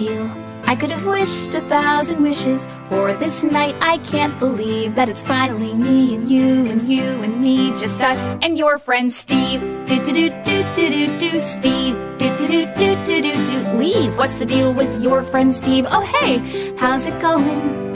you. I could have wished a thousand wishes for this night. I can't believe that it's finally me and you and you and me, just us and your friend Steve. Do do do do do do do Steve. Do do do do do do do leave. What's the deal with your friend Steve? Oh hey, how's it going?